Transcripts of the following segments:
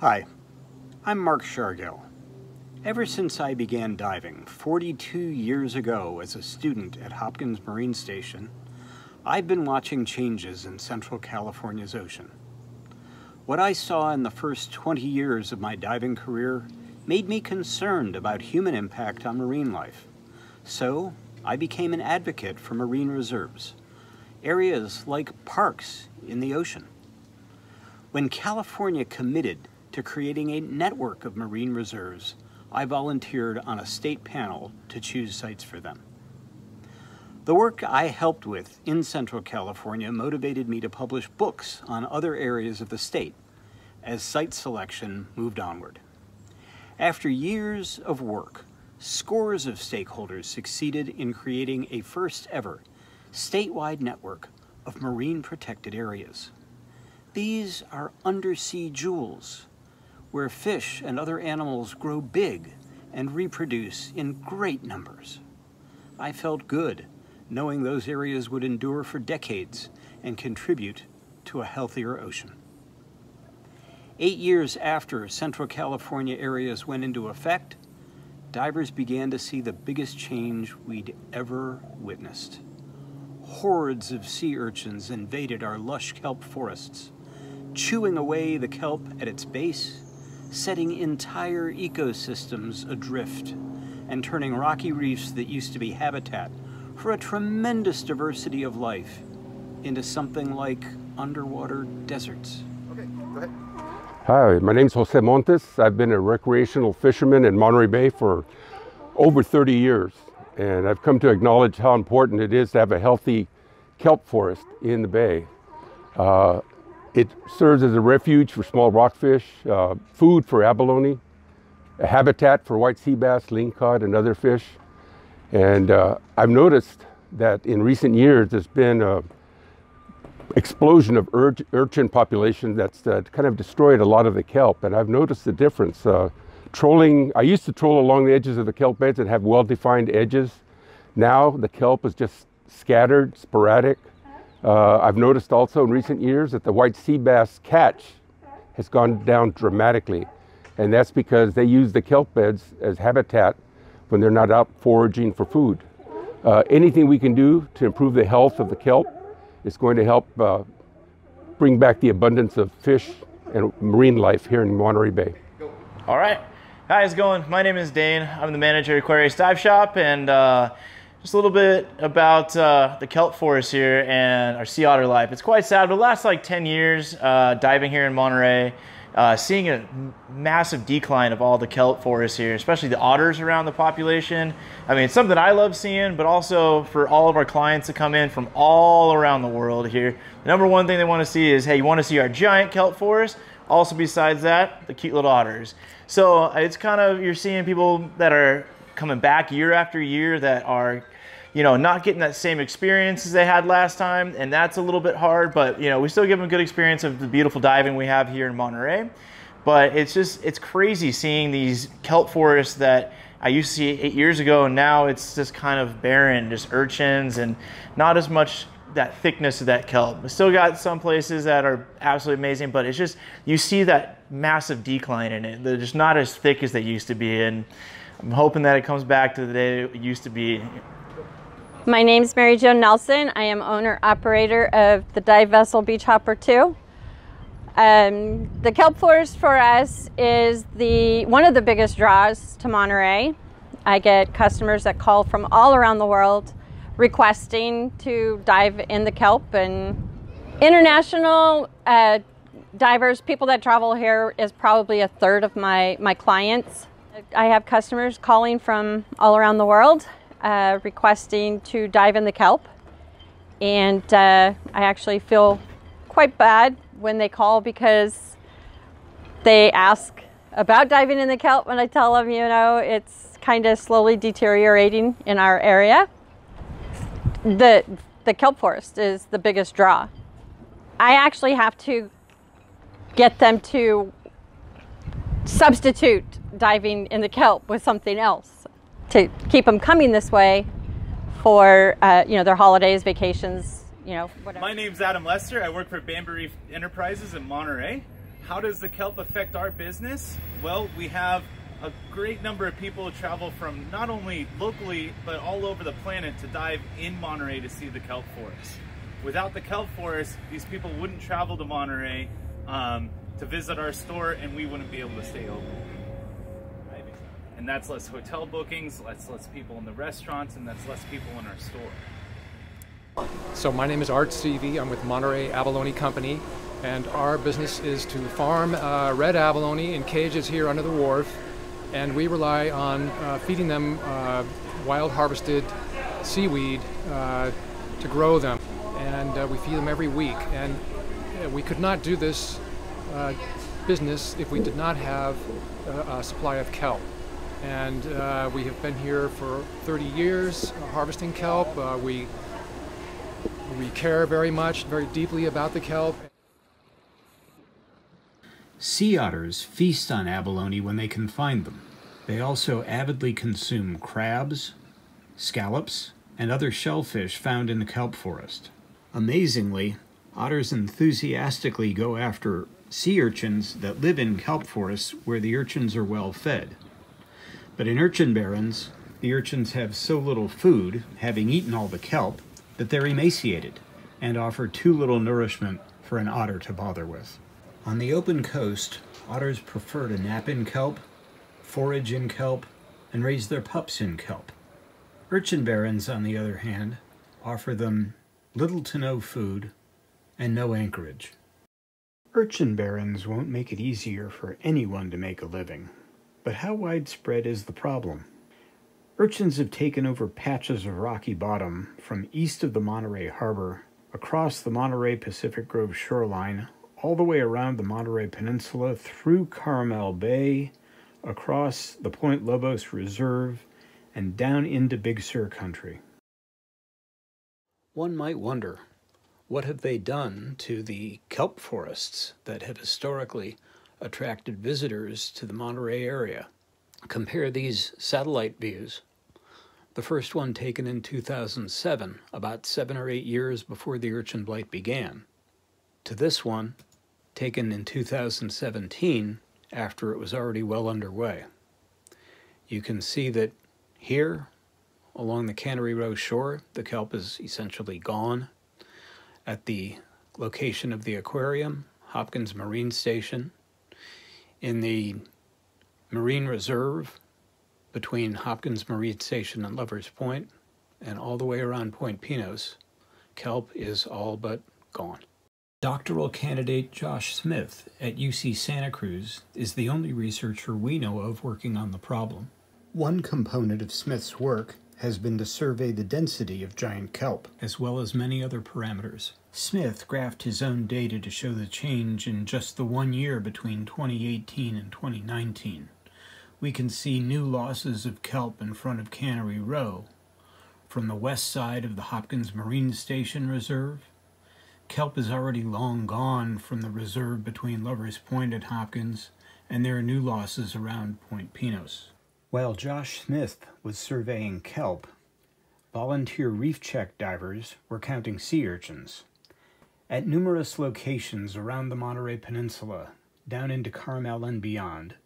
Hi, I'm Mark Shargill. Ever since I began diving 42 years ago as a student at Hopkins Marine Station, I've been watching changes in Central California's ocean. What I saw in the first 20 years of my diving career made me concerned about human impact on marine life. So I became an advocate for marine reserves, areas like parks in the ocean. When California committed to creating a network of marine reserves, I volunteered on a state panel to choose sites for them. The work I helped with in Central California motivated me to publish books on other areas of the state as site selection moved onward. After years of work, scores of stakeholders succeeded in creating a first ever statewide network of marine protected areas. These are undersea jewels where fish and other animals grow big and reproduce in great numbers. I felt good knowing those areas would endure for decades and contribute to a healthier ocean. Eight years after Central California areas went into effect, divers began to see the biggest change we'd ever witnessed. Hordes of sea urchins invaded our lush kelp forests, chewing away the kelp at its base setting entire ecosystems adrift and turning rocky reefs that used to be habitat for a tremendous diversity of life into something like underwater deserts. Okay, go ahead. Hi, my name is Jose Montes. I've been a recreational fisherman in Monterey Bay for over 30 years, and I've come to acknowledge how important it is to have a healthy kelp forest in the bay. Uh, it serves as a refuge for small rockfish, uh, food for abalone, a habitat for white sea bass, lingcod, and other fish. And uh, I've noticed that in recent years there's been an explosion of ur urchin population that's uh, kind of destroyed a lot of the kelp. And I've noticed the difference. Uh, trolling, I used to troll along the edges of the kelp beds and have well-defined edges. Now the kelp is just scattered, sporadic. Uh, I've noticed also in recent years that the white sea bass catch has gone down dramatically. And that's because they use the kelp beds as habitat when they're not out foraging for food. Uh, anything we can do to improve the health of the kelp is going to help uh, bring back the abundance of fish and marine life here in Monterey Bay. All right. How's it going? My name is Dane. I'm the manager at Aquarius Dive Shop, and uh, just a little bit about uh, the kelp forest here and our sea otter life. It's quite sad, but the last like 10 years uh, diving here in Monterey, uh, seeing a massive decline of all the kelp forests here, especially the otters around the population. I mean, it's something I love seeing, but also for all of our clients to come in from all around the world here. The number one thing they want to see is, hey, you want to see our giant kelp forest? Also, besides that, the cute little otters. So it's kind of, you're seeing people that are coming back year after year that are you know, not getting that same experience as they had last time, and that's a little bit hard, but you know, we still give them a good experience of the beautiful diving we have here in Monterey. But it's just, it's crazy seeing these kelp forests that I used to see eight years ago, and now it's just kind of barren, just urchins and not as much that thickness of that kelp. We still got some places that are absolutely amazing, but it's just, you see that massive decline in it. They're just not as thick as they used to be, and I'm hoping that it comes back to the day it used to be. My name is Mary Jo Nelson. I am owner operator of the dive vessel Beach Hopper 2. Um, the kelp forest for us is the one of the biggest draws to Monterey. I get customers that call from all around the world requesting to dive in the kelp and international uh, divers, people that travel here is probably a third of my, my clients. I have customers calling from all around the world uh, requesting to dive in the kelp. And uh, I actually feel quite bad when they call because they ask about diving in the kelp and I tell them, you know, it's kind of slowly deteriorating in our area. The, the kelp forest is the biggest draw. I actually have to get them to substitute diving in the kelp with something else to keep them coming this way for uh, you know their holidays, vacations, you know. Whatever. My name's Adam Lester. I work for Bamboo Reef Enterprises in Monterey. how does the kelp affect our business? Well, we have a great number of people travel from not only locally, but all over the planet to dive in Monterey to see the kelp forest. Without the kelp forest, these people wouldn't travel to Monterey um, to visit our store and we wouldn't be able to stay open. And that's less hotel bookings, that's less people in the restaurants, and that's less people in our store. So my name is Art Seavey. I'm with Monterey Abalone Company, and our business is to farm uh, red abalone in cages here under the wharf, and we rely on uh, feeding them uh, wild harvested seaweed uh, to grow them, and uh, we feed them every week. And uh, we could not do this business if we did not have a supply of kelp and uh, we have been here for 30 years uh, harvesting kelp. Uh, we we care very much, very deeply about the kelp. Sea otters feast on abalone when they can find them. They also avidly consume crabs, scallops, and other shellfish found in the kelp forest. Amazingly, otters enthusiastically go after sea urchins that live in kelp forests where the urchins are well fed. But in urchin barrens, the urchins have so little food, having eaten all the kelp, that they're emaciated and offer too little nourishment for an otter to bother with. On the open coast, otters prefer to nap in kelp, forage in kelp, and raise their pups in kelp. Urchin barrens, on the other hand, offer them little to no food and no anchorage. Urchin barrens won't make it easier for anyone to make a living. But how widespread is the problem? Urchins have taken over patches of rocky bottom from east of the Monterey Harbor, across the Monterey Pacific Grove shoreline, all the way around the Monterey Peninsula, through Carmel Bay, across the Point Lobos Reserve, and down into Big Sur country. One might wonder, what have they done to the kelp forests that have historically attracted visitors to the Monterey area. Compare these satellite views. The first one taken in 2007, about seven or eight years before the urchin blight began, to this one taken in 2017 after it was already well underway. You can see that here, along the Cannery Row shore, the kelp is essentially gone. At the location of the aquarium, Hopkins Marine Station, in the Marine Reserve between Hopkins Marine Station and Lovers Point and all the way around Point Pinos, kelp is all but gone. Doctoral candidate Josh Smith at UC Santa Cruz is the only researcher we know of working on the problem. One component of Smith's work has been to survey the density of giant kelp, as well as many other parameters. Smith graphed his own data to show the change in just the one year between 2018 and 2019. We can see new losses of kelp in front of Cannery Row. From the west side of the Hopkins Marine Station Reserve, kelp is already long gone from the reserve between Lovers Point and Hopkins, and there are new losses around Point Pinos. While Josh Smith was surveying kelp, volunteer reef check divers were counting sea urchins. At numerous locations around the Monterey Peninsula, down into Carmel and beyond,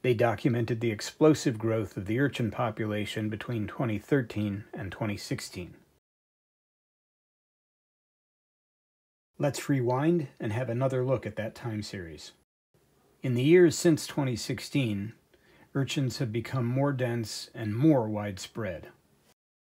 they documented the explosive growth of the urchin population between 2013 and 2016. Let's rewind and have another look at that time series. In the years since 2016, urchins have become more dense and more widespread.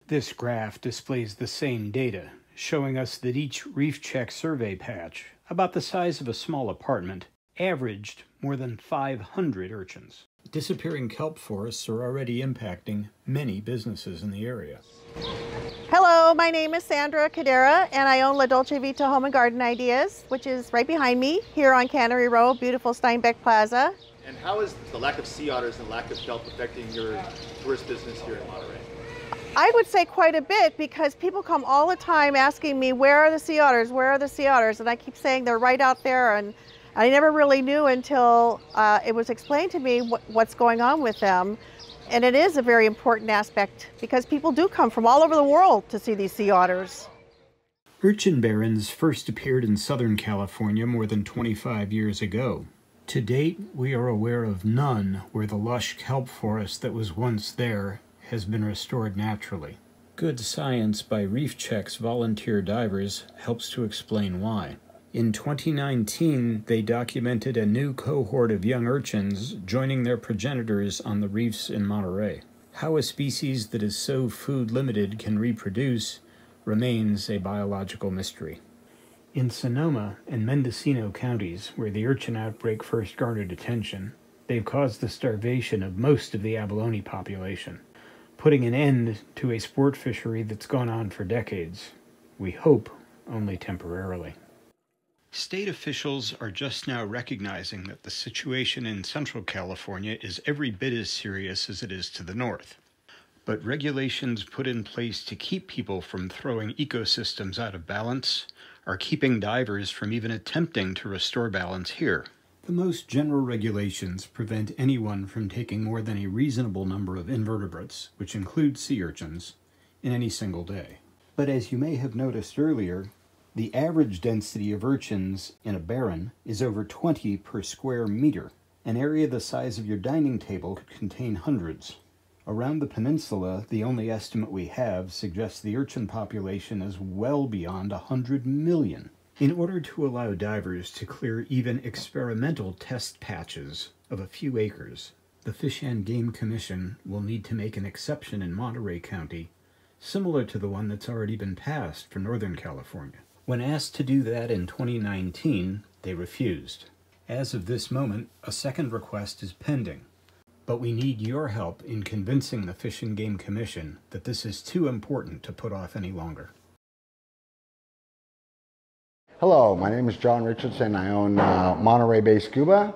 This graph displays the same data, showing us that each reef check survey patch, about the size of a small apartment, averaged more than 500 urchins. Disappearing kelp forests are already impacting many businesses in the area. Hello, my name is Sandra Cadera and I own La Dolce Vita Home and Garden Ideas, which is right behind me here on Cannery Row, beautiful Steinbeck Plaza. And how is the lack of sea otters and lack of kelp affecting your tourist business here in Monterey? I would say quite a bit because people come all the time asking me, where are the sea otters? Where are the sea otters? And I keep saying they're right out there. And I never really knew until uh, it was explained to me what, what's going on with them. And it is a very important aspect because people do come from all over the world to see these sea otters. Urchin barrens first appeared in Southern California more than 25 years ago. To date, we are aware of none where the lush kelp forest that was once there has been restored naturally. Good science by Reef Check's volunteer divers helps to explain why. In 2019, they documented a new cohort of young urchins joining their progenitors on the reefs in Monterey. How a species that is so food limited can reproduce remains a biological mystery. In Sonoma and Mendocino counties, where the urchin outbreak first garnered attention, they've caused the starvation of most of the abalone population, putting an end to a sport fishery that's gone on for decades. We hope only temporarily. State officials are just now recognizing that the situation in Central California is every bit as serious as it is to the north. But regulations put in place to keep people from throwing ecosystems out of balance are keeping divers from even attempting to restore balance here. The most general regulations prevent anyone from taking more than a reasonable number of invertebrates, which includes sea urchins, in any single day. But as you may have noticed earlier, the average density of urchins in a barren is over 20 per square meter. An area the size of your dining table could contain hundreds. Around the peninsula, the only estimate we have suggests the urchin population is well beyond 100 million. In order to allow divers to clear even experimental test patches of a few acres, the Fish and Game Commission will need to make an exception in Monterey County, similar to the one that's already been passed for Northern California. When asked to do that in 2019, they refused. As of this moment, a second request is pending. But we need your help in convincing the Fish and Game Commission that this is too important to put off any longer. Hello, my name is John Richardson. I own uh, Monterey Bay Scuba.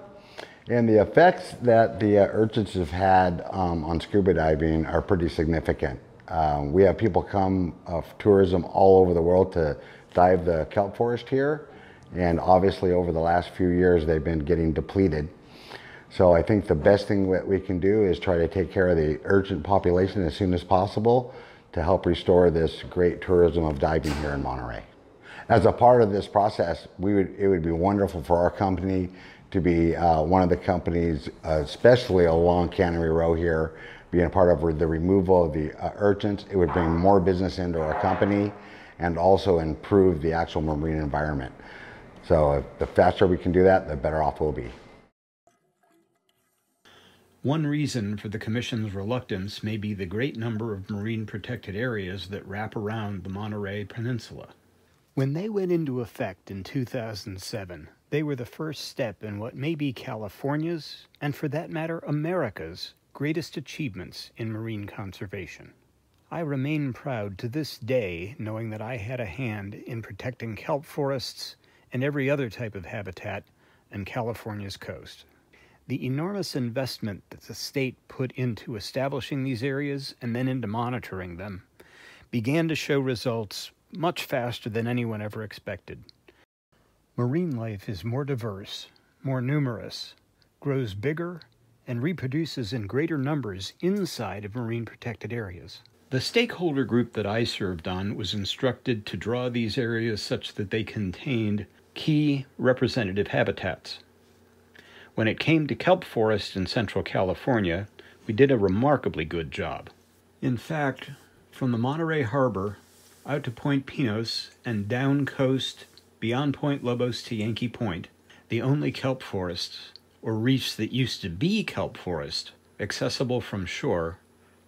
And the effects that the uh, urchins have had um, on scuba diving are pretty significant. Uh, we have people come of tourism all over the world to dive the kelp forest here. And obviously over the last few years, they've been getting depleted. So I think the best thing that we can do is try to take care of the urchin population as soon as possible to help restore this great tourism of diving here in Monterey. As a part of this process, we would, it would be wonderful for our company to be uh, one of the companies, uh, especially along Cannery Row here, being a part of the removal of the uh, urchins. It would bring more business into our company and also improve the actual marine environment. So the faster we can do that, the better off we'll be. One reason for the Commission's reluctance may be the great number of marine protected areas that wrap around the Monterey Peninsula. When they went into effect in 2007, they were the first step in what may be California's, and for that matter, America's, greatest achievements in marine conservation. I remain proud to this day knowing that I had a hand in protecting kelp forests and every other type of habitat in California's coast. The enormous investment that the state put into establishing these areas and then into monitoring them began to show results much faster than anyone ever expected. Marine life is more diverse, more numerous, grows bigger, and reproduces in greater numbers inside of marine protected areas. The stakeholder group that I served on was instructed to draw these areas such that they contained key representative habitats. When it came to kelp forests in central California, we did a remarkably good job. In fact, from the Monterey Harbor out to Point Pinos and down coast beyond Point Lobos to Yankee Point, the only kelp forests, or reefs that used to be kelp forest, accessible from shore,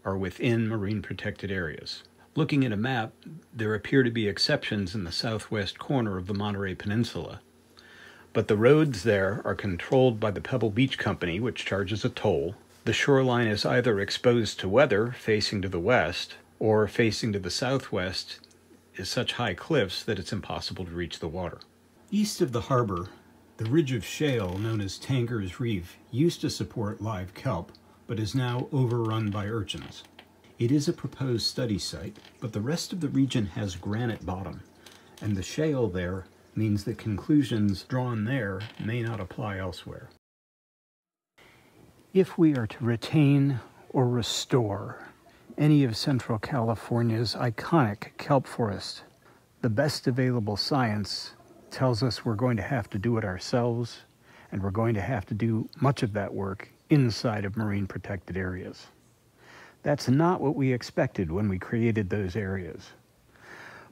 are within marine protected areas. Looking at a map, there appear to be exceptions in the southwest corner of the Monterey Peninsula, but the roads there are controlled by the Pebble Beach Company, which charges a toll. The shoreline is either exposed to weather facing to the west, or facing to the southwest is such high cliffs that it's impossible to reach the water. East of the harbor, the ridge of shale known as Tanker's Reef used to support live kelp, but is now overrun by urchins. It is a proposed study site, but the rest of the region has granite bottom, and the shale there means that conclusions drawn there may not apply elsewhere. If we are to retain or restore any of Central California's iconic kelp forest, the best available science tells us we're going to have to do it ourselves, and we're going to have to do much of that work inside of marine protected areas. That's not what we expected when we created those areas.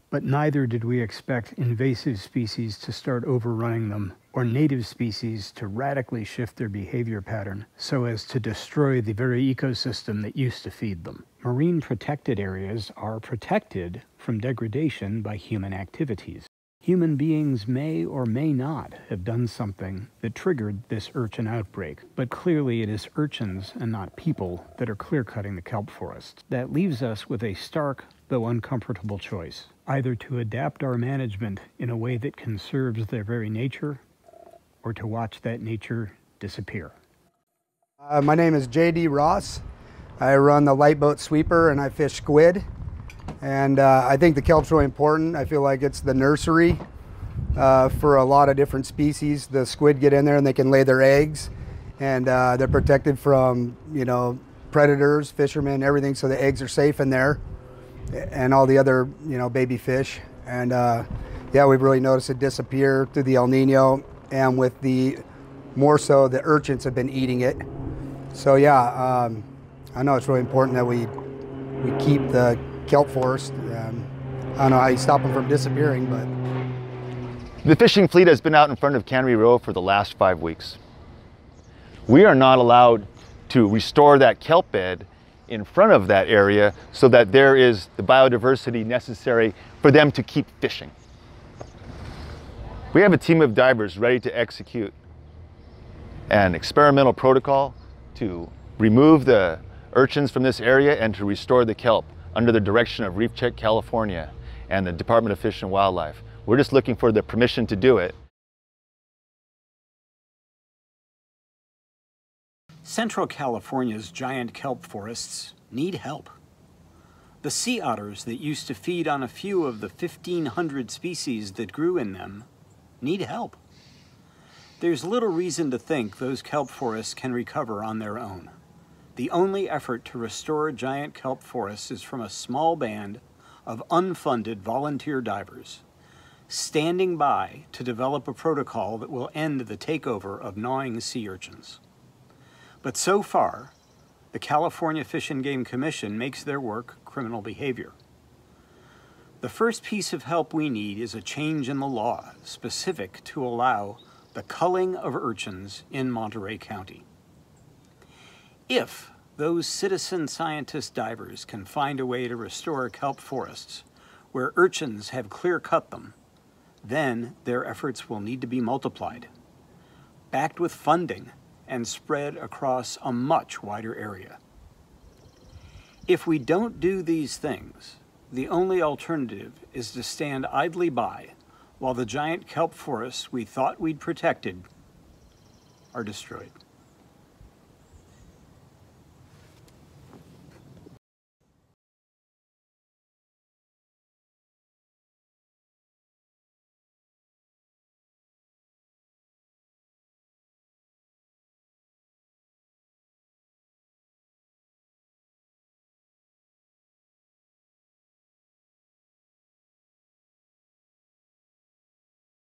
But neither did we expect invasive species to start overrunning them or native species to radically shift their behavior pattern so as to destroy the very ecosystem that used to feed them. Marine protected areas are protected from degradation by human activities. Human beings may or may not have done something that triggered this urchin outbreak, but clearly it is urchins and not people that are clear cutting the kelp forest. That leaves us with a stark, though uncomfortable choice either to adapt our management in a way that conserves their very nature or to watch that nature disappear. Uh, my name is JD Ross. I run the Lightboat Sweeper and I fish squid. And uh, I think the kelp's really important. I feel like it's the nursery uh, for a lot of different species. The squid get in there and they can lay their eggs, and uh, they're protected from you know predators, fishermen, everything. So the eggs are safe in there, and all the other you know baby fish. And uh, yeah, we've really noticed it disappear through the El Nino, and with the more so the urchins have been eating it. So yeah, um, I know it's really important that we we keep the kelp forest. Um, I don't know how you stop them from disappearing, but. The fishing fleet has been out in front of Cannery Row for the last five weeks. We are not allowed to restore that kelp bed in front of that area so that there is the biodiversity necessary for them to keep fishing. We have a team of divers ready to execute an experimental protocol to remove the urchins from this area and to restore the kelp under the direction of Reef Check California and the Department of Fish and Wildlife. We're just looking for the permission to do it. Central California's giant kelp forests need help. The sea otters that used to feed on a few of the 1,500 species that grew in them need help. There's little reason to think those kelp forests can recover on their own. The only effort to restore giant kelp forests is from a small band of unfunded volunteer divers standing by to develop a protocol that will end the takeover of gnawing sea urchins. But so far, the California Fish and Game Commission makes their work criminal behavior. The first piece of help we need is a change in the law specific to allow the culling of urchins in Monterey County. If those citizen scientist divers can find a way to restore kelp forests where urchins have clear cut them, then their efforts will need to be multiplied, backed with funding and spread across a much wider area. If we don't do these things, the only alternative is to stand idly by while the giant kelp forests we thought we'd protected are destroyed.